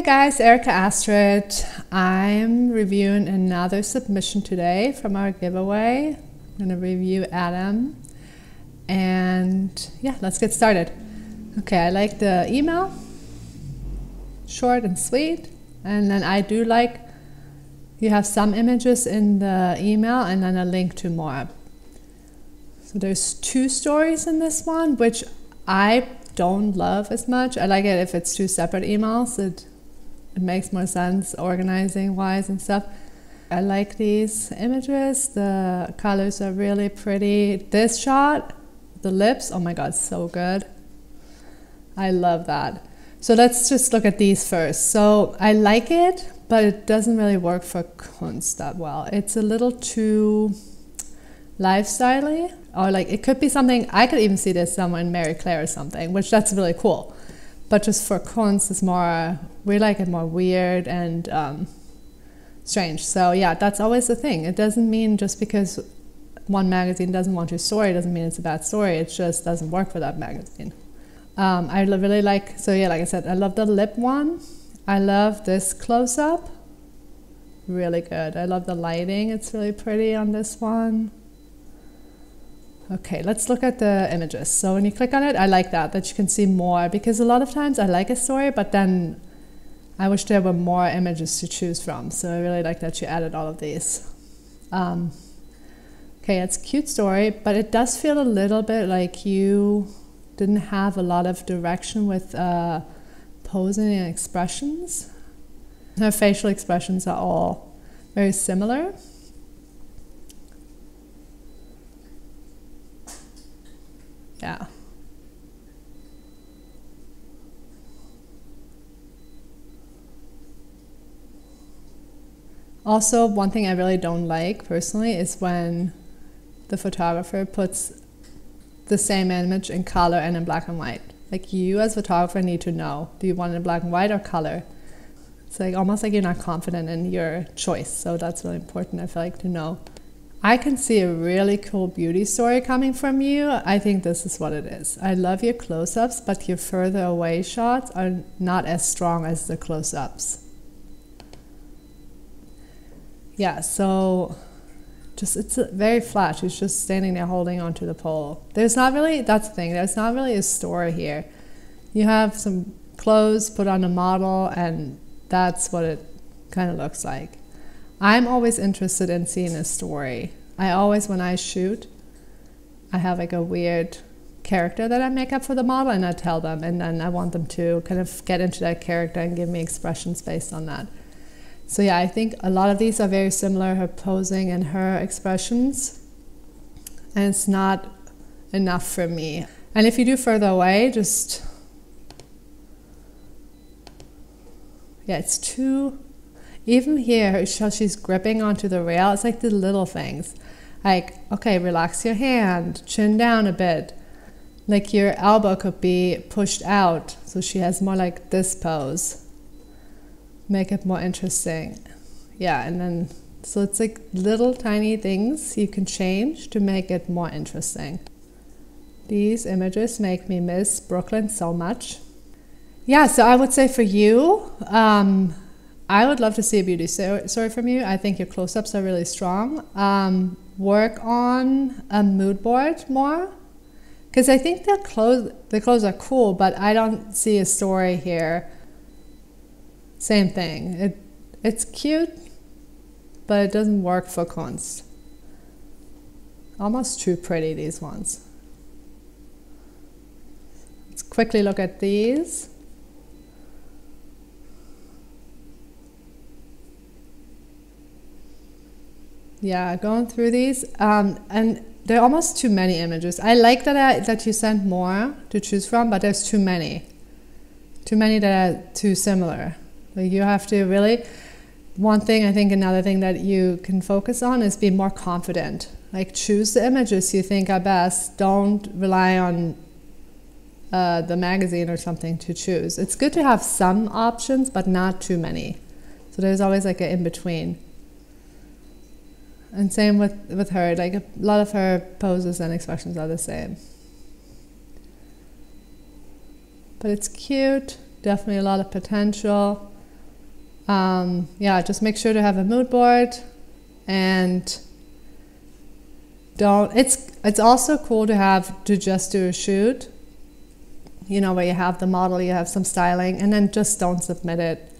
Hey guys, Erika Astrid. I'm reviewing another submission today from our giveaway. I'm to review Adam. And yeah, let's get started. Okay, I like the email. Short and sweet. And then I do like you have some images in the email and then a link to more. So there's two stories in this one, which I don't love as much. I like it if it's two separate emails. It it makes more sense organizing wise and stuff. I like these images. The colors are really pretty. This shot, the lips, oh my god, so good. I love that. So let's just look at these first. So I like it, but it doesn't really work for Kunst that well. It's a little too lifestyley, or like it could be something. I could even see this somewhere in Marie Claire or something, which that's really cool. But just for Kunst, it's more we like it more weird and um, strange. So yeah, that's always the thing. It doesn't mean just because one magazine doesn't want your story doesn't mean it's a bad story. It just doesn't work for that magazine. Um, I really like so yeah, like I said, I love the lip one. I love this close up. Really good. I love the lighting. It's really pretty on this one. Okay, let's look at the images. So when you click on it, I like that, that you can see more because a lot of times I like a story, but then I wish there were more images to choose from. So I really like that you added all of these. Um, okay, it's a cute story, but it does feel a little bit like you didn't have a lot of direction with uh, posing and expressions. Her facial expressions are all very similar. Yeah. Also, one thing I really don't like personally is when the photographer puts the same image in color and in black and white. Like you as photographer need to know, do you want it in black and white or color? It's like almost like you're not confident in your choice. So that's really important, I feel like, to know. I can see a really cool beauty story coming from you. I think this is what it is. I love your close ups, but your further away shots are not as strong as the close ups. Yeah, so just it's very flat. She's just standing there holding onto the pole. There's not really, that's the thing, there's not really a story here. You have some clothes put on a model, and that's what it kind of looks like. I'm always interested in seeing a story. I always, when I shoot, I have like a weird character that I make up for the model and I tell them, and then I want them to kind of get into that character and give me expressions based on that. So, yeah, I think a lot of these are very similar her posing and her expressions, and it's not enough for me. And if you do further away, just yeah, it's too even here, how she's gripping onto the rail, it's like the little things. Like, okay, relax your hand, chin down a bit. Like your elbow could be pushed out, so she has more like this pose. Make it more interesting. Yeah, and then, so it's like little tiny things you can change to make it more interesting. These images make me miss Brooklyn so much. Yeah, so I would say for you, um, I would love to see a beauty story from you. I think your close ups are really strong. Um, work on a mood board more because I think the clothes the clothes are cool, but I don't see a story here. Same thing. It it's cute, but it doesn't work for Kunst. Almost too pretty these ones. Let's quickly look at these. Yeah, going through these, um, and there are almost too many images. I like that I, that you sent more to choose from, but there's too many, too many that are too similar. Like you have to really. One thing I think another thing that you can focus on is be more confident. Like choose the images you think are best. Don't rely on uh, the magazine or something to choose. It's good to have some options, but not too many. So there's always like an in between. And same with, with her, like a lot of her poses and expressions are the same. But it's cute, definitely a lot of potential. um, yeah, just make sure to have a mood board and don't it's it's also cool to have to just do a shoot you know where you have the model you have some styling and then just don't submit it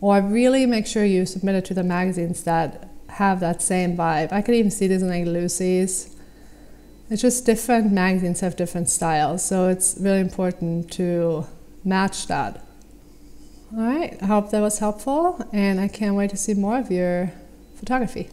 or really make sure you submit it to the magazines that have that same vibe. I could even see this in like lucy's. It's just different magazines have different styles so it's really important to match that. All right, I hope that was helpful, and I can't wait to see more of your photography.